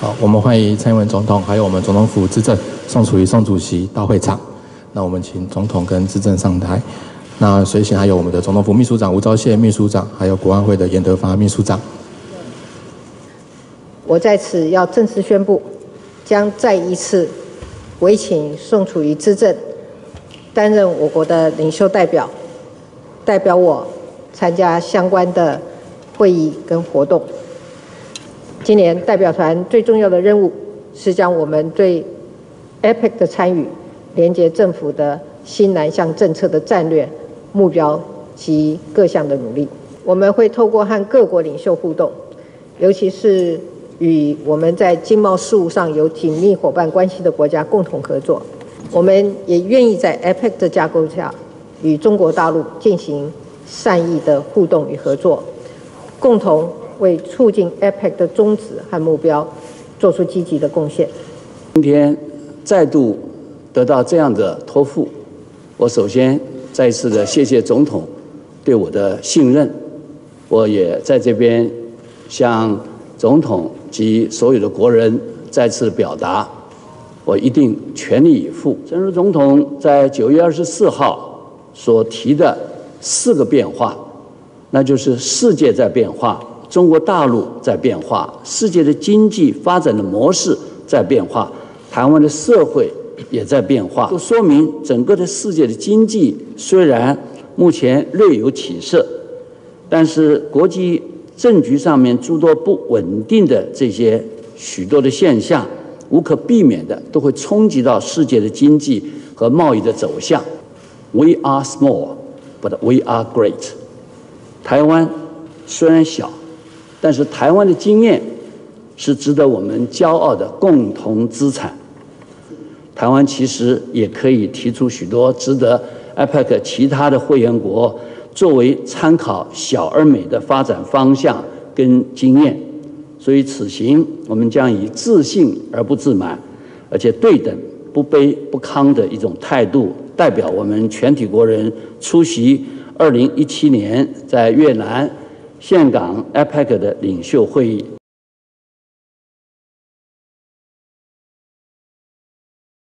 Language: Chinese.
好，我们欢迎蔡英文总统，还有我们总统府资政宋楚瑜宋主席到会场。那我们请总统跟资政上台。那随行还有我们的总统府秘书长吴钊燮秘书长，还有国安会的严德发秘书长。我在此要正式宣布，将再一次委请宋楚瑜资政担任我国的领袖代表，代表我参加相关的会议跟活动。今年代表团最重要的任务是将我们对 APEC 的参与连接政府的新南向政策的战略目标及各项的努力。我们会透过和各国领袖互动，尤其是与我们在经贸事务上有紧密伙伴关系的国家共同合作。我们也愿意在 APEC 的架构下与中国大陆进行善意的互动与合作，共同。为促进 APEC 的宗旨和目标做出积极的贡献。今天再度得到这样的托付，我首先再次的谢谢总统对我的信任。我也在这边向总统及所有的国人再次表达，我一定全力以赴。正如总统在九月二十四号所提的四个变化，那就是世界在变化。中国大陆在变化，世界的经济发展的模式在变化，台湾的社会也在变化，都说明整个的世界的经济虽然目前略有起色，但是国际政局上面诸多不稳定的这些许多的现象，无可避免的都会冲击到世界的经济和贸易的走向。We are small, but we are great。台湾虽然小。但是台湾的经验是值得我们骄傲的共同资产。台湾其实也可以提出许多值得 APEC 其他的会员国作为参考小而美的发展方向跟经验。所以此行我们将以自信而不自满，而且对等不卑不亢的一种态度，代表我们全体国人出席二零一七年在越南。岘港 APEC 的领袖会议。